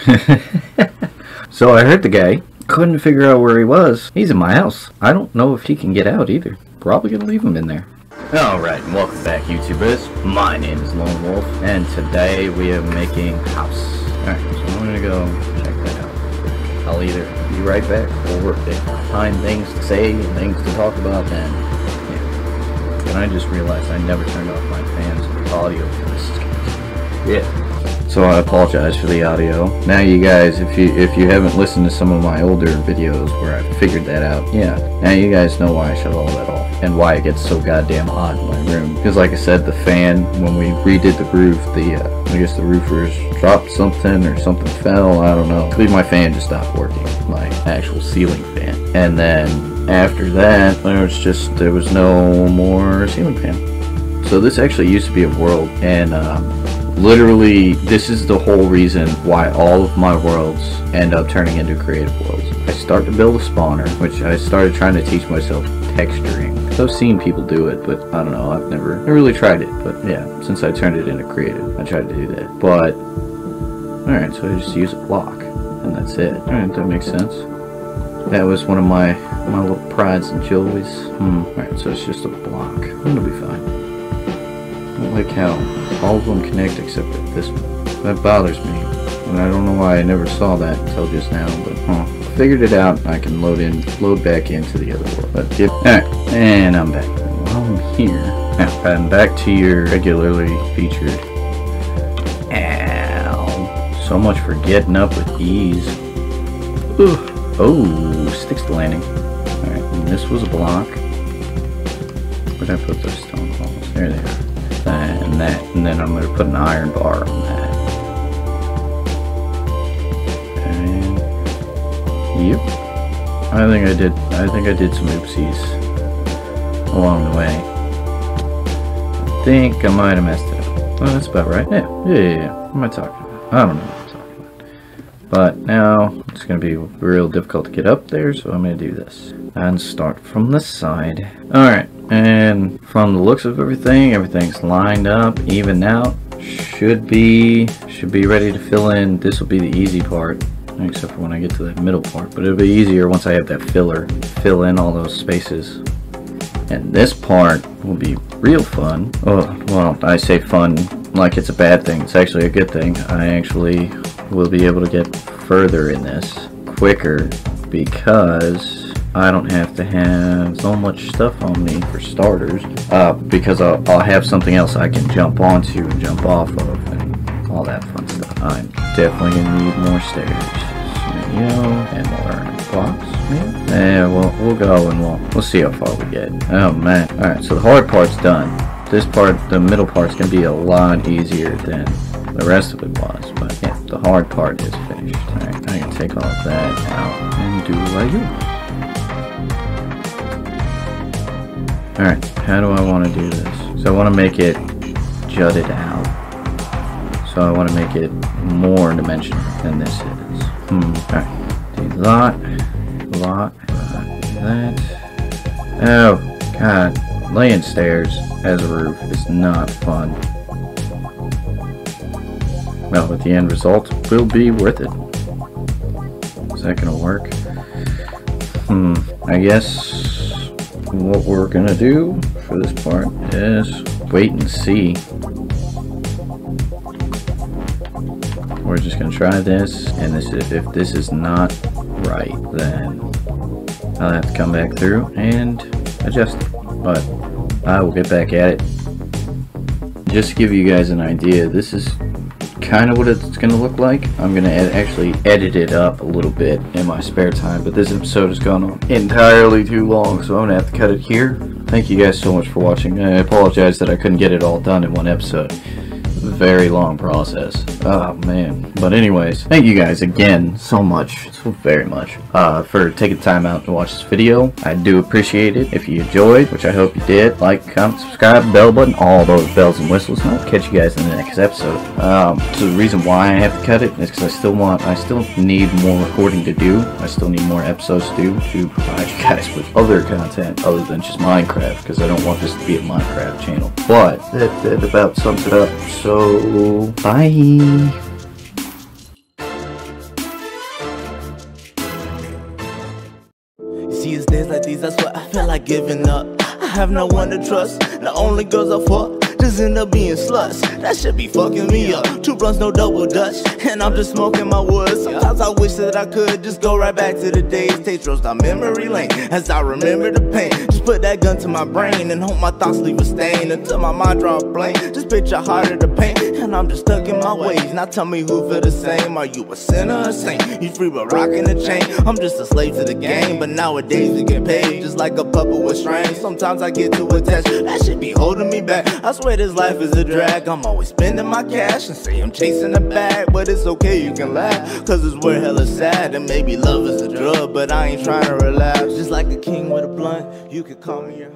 so I heard the guy. Couldn't figure out where he was. He's in my house. I don't know if he can get out either. Probably gonna leave him in there. Alright, welcome back YouTubers. My name is Lone Wolf, and today we are making house. Alright, so I'm gonna go check that out. I'll either be right back, or if I find things to say and things to talk about, then yeah. And I just realized I never turned off my fans audio for this. Yeah. So I apologize for the audio. Now you guys, if you if you haven't listened to some of my older videos where I figured that out, yeah, now you guys know why I shut all that off and why it gets so goddamn hot in my room. Because like I said, the fan when we redid the roof, the uh, I guess the roofers dropped something or something fell. I don't know. My fan just stopped working, my actual ceiling fan, and then after that, there was just there was no more ceiling fan. So this actually used to be a world, and. Um, literally this is the whole reason why all of my worlds end up turning into creative worlds. I start to build a spawner which i started trying to teach myself texturing. I've seen people do it but i don't know i've never I really tried it but yeah since i turned it into creative i tried to do that. But all right so i just use a block and that's it. All right that makes sense. That was one of my my little prides and joys. Hmm. all right so it's just a block. It'll be fine how all of them connect except for this one. That bothers me. And I don't know why I never saw that until just now, but huh. Figured it out I can load in load back into the other world. But if alright, and I'm back. While I'm here. I'm back to your regularly featured Ow. So much for getting up with ease. Ooh. Oh, sticks to landing. Alright, and this was a block. Where'd I put those stone walls? There they are that, and then I'm going to put an iron bar on that. And, yep. I think I did, I think I did some oopsies along the way. I think I might have messed it up. Oh, that's about right. Yeah, yeah, yeah, yeah. What am I talking about? I don't know what I'm talking about. But now, it's going to be real difficult to get up there, so I'm going to do this. And start from the side. Alright, and from the looks of everything, everything's lined up, even out. Should be should be ready to fill in. This will be the easy part, except for when I get to that middle part. But it'll be easier once I have that filler. Fill in all those spaces. And this part will be real fun. Oh, well, I say fun like it's a bad thing. It's actually a good thing. I actually will be able to get further in this quicker because I don't have to have so much stuff on me for starters uh, because I'll, I'll, have something else I can jump onto and jump off of and all that fun stuff. I'm definitely going to need more stairs. Know, and more blocks, maybe? Yeah, well, we'll go and we'll, we'll see how far we get. Oh, man. Alright, so the hard part's done. This part, the middle part's going to be a lot easier than the rest of it was. But yeah, the hard part is finished. Alright, I can take all that out and do what I do. Alright, how do I want to do this? So I want to make it jutted out. So I want to make it more dimensional than this is. Hmm, alright. Do lot, a lot, that. Oh, God. Laying stairs as a roof is not fun. Well, but the end result will be worth it. Is that gonna work? Hmm, I guess what we're gonna do for this part is wait and see. We're just gonna try this, and this if, if this is not right, then I'll have to come back through and adjust it. But I will get back at it. Just to give you guys an idea, this is kind of what it's going to look like. I'm going to actually edit it up a little bit in my spare time, but this episode has gone on entirely too long, so I'm going to have to cut it here. Thank you guys so much for watching. I apologize that I couldn't get it all done in one episode very long process. Oh man. But anyways, thank you guys again so much, so very much, uh, for taking time out to watch this video. I do appreciate it. If you enjoyed, which I hope you did, like, comment, subscribe, bell button, all those bells and whistles, and I'll catch you guys in the next episode. Um, so the reason why I have to cut it is because I still want, I still need more recording to do. I still need more episodes to do to provide you guys with other content other than just Minecraft, because I don't want this to be a Minecraft channel. But that, that about sums it up. So Bye. See, it's days like these, that's swear I feel like giving up. I have no one to trust, the only girls I fuck just end up being sluts. That should be fucking me up. Two blunts, no double dutch, and I'm just smoking my wood. Sometimes I wish that I could just go right back to the days. Taste roast down memory lane as I remember the pain. Just put that gun to my brain and hope my thoughts leave a stain until my mind draw blank. Just picture harder to paint, and I'm just stuck in my ways. Now tell me who feel the same. Are you a sinner or saint? You free but rocking the chain. I'm just a slave to the game, but nowadays we get paid just like a puppet with strings. Sometimes I get too attached. That should be holding me back. I swear this life is a drag. I'm always spending my cash and say I'm chasing the bag. But it's okay, you can laugh. Cause it's where hella sad. And maybe love is a drug, but I ain't trying to relapse. Just like a king with a blunt, you could call me your